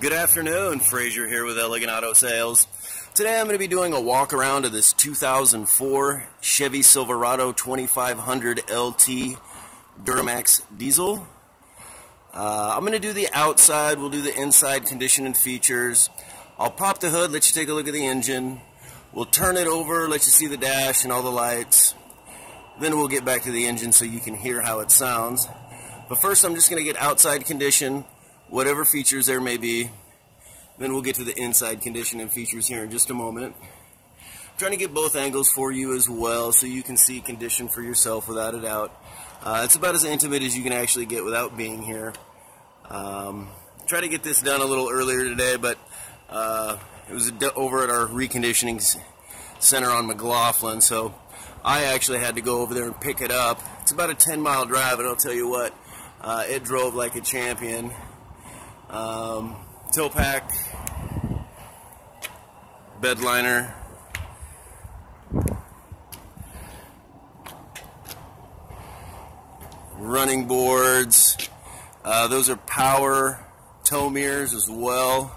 Good afternoon, Frazier here with Elegant Auto Sales. Today I'm going to be doing a walk around of this 2004 Chevy Silverado 2500 LT Duramax diesel. Uh, I'm going to do the outside, we'll do the inside condition and features. I'll pop the hood, let you take a look at the engine. We'll turn it over, let you see the dash and all the lights. Then we'll get back to the engine so you can hear how it sounds. But first I'm just going to get outside condition, whatever features there may be. Then we'll get to the inside condition and features here in just a moment. I'm trying to get both angles for you as well so you can see condition for yourself without a doubt. Uh, it's about as intimate as you can actually get without being here. Um, try to get this done a little earlier today, but uh, it was over at our reconditioning center on McLoughlin, so I actually had to go over there and pick it up. It's about a 10 mile drive, and I'll tell you what, uh, it drove like a champion. Um, tilt pack, running boards. Uh, those are power tow mirrors as well.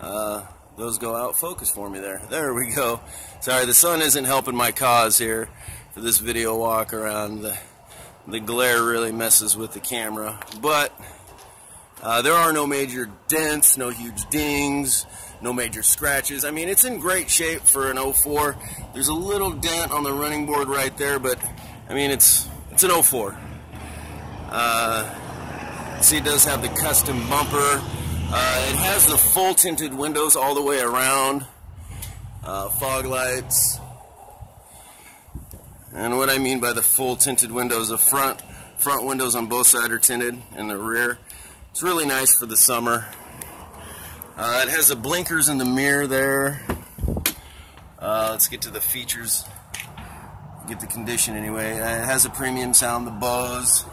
Uh, those go out. Focus for me there. There we go. Sorry, the sun isn't helping my cause here for this video walk around. The, the glare really messes with the camera. But uh, there are no major dents, no huge dings, no major scratches. I mean, it's in great shape for an 04. There's a little dent on the running board right there, but I mean, it's it's an 04. Uh, see, it does have the custom bumper. Uh, it has the full tinted windows all the way around, uh, fog lights. And what I mean by the full tinted windows, the front front windows on both sides are tinted, and the rear. It's really nice for the summer. Uh, it has the blinkers in the mirror there. Uh, let's get to the features. Get the condition anyway. Uh, it has a premium sound, the Bose.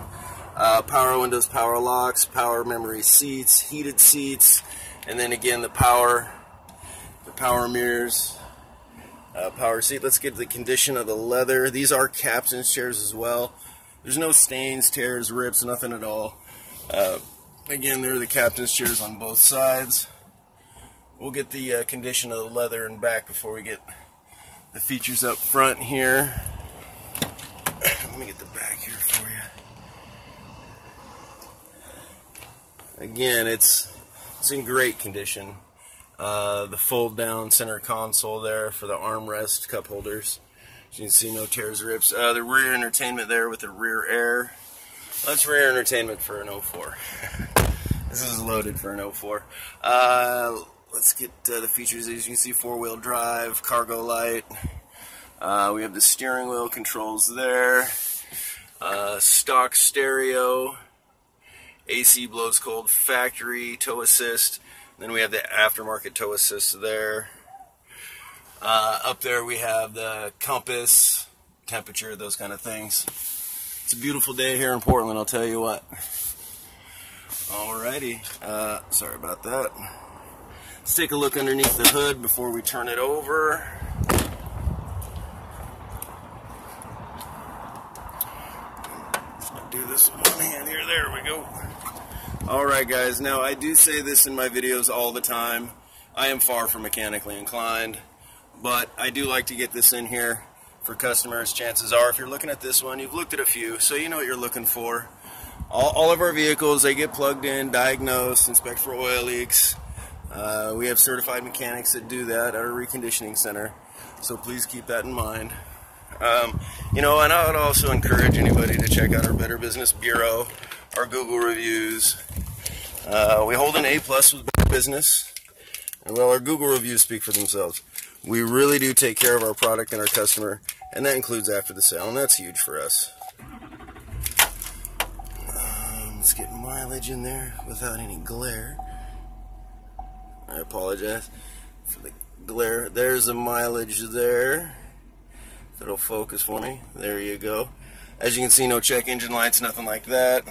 Uh, power windows, power locks, power memory seats, heated seats, and then again the power, the power mirrors, uh, power seat. Let's get the condition of the leather. These are captain's chairs as well. There's no stains, tears, rips, nothing at all. Again, there are the captain's chairs on both sides. We'll get the uh, condition of the leather and back before we get the features up front here. Let me get the back here for you. Again, it's it's in great condition. Uh, the fold down center console there for the armrest cup holders. As you can see, no tears rips. Uh, the rear entertainment there with the rear air. That's rear entertainment for an 04. This is loaded for an 04. Uh, let's get uh, the features. As you can see, four-wheel drive, cargo light. Uh, we have the steering wheel controls there. Uh, stock stereo. AC blows cold factory tow assist. Then we have the aftermarket tow assist there. Uh, up there we have the compass, temperature, those kind of things. It's a beautiful day here in Portland, I'll tell you what. Alrighty, uh, sorry about that. Let's take a look underneath the hood before we turn it over. do this with one hand here. There we go. Alright guys, now I do say this in my videos all the time. I am far from mechanically inclined, but I do like to get this in here for customers. Chances are, if you're looking at this one, you've looked at a few, so you know what you're looking for all, all of our vehicles, they get plugged in, diagnosed, inspect for oil leaks. Uh, we have certified mechanics that do that at our reconditioning center, so please keep that in mind. Um, you know, and I would also encourage anybody to check out our Better Business Bureau, our Google reviews. Uh, we hold an A plus with Better Business, and well, our Google reviews speak for themselves. We really do take care of our product and our customer, and that includes after the sale, and that's huge for us. Let's get mileage in there without any glare. I apologize for the glare. There's the mileage there. If it'll focus for me. There you go. As you can see, no check engine lights, nothing like that.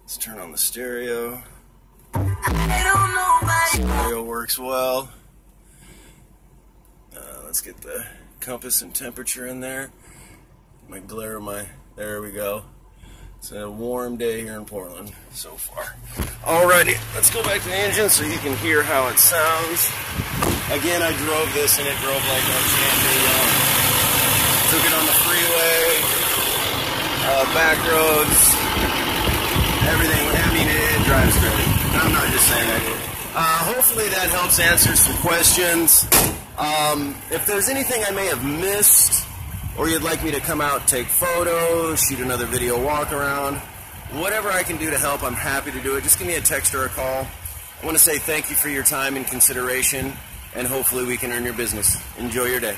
Let's turn on the stereo. Stereo works well. Uh, let's get the compass and temperature in there. My glare, my, there we go. It's a warm day here in Portland so far. Alrighty, let's go back to the engine so you can hear how it sounds. Again, I drove this and it drove like a champion. Um, took it on the freeway, uh, back roads, everything. I mean, it, it drives great. I'm not just saying that. Uh, hopefully that helps answer some questions. Um, if there's anything I may have missed, or you'd like me to come out, take photos, shoot another video walk around, whatever I can do to help, I'm happy to do it. Just give me a text or a call. I want to say thank you for your time and consideration, and hopefully we can earn your business. Enjoy your day.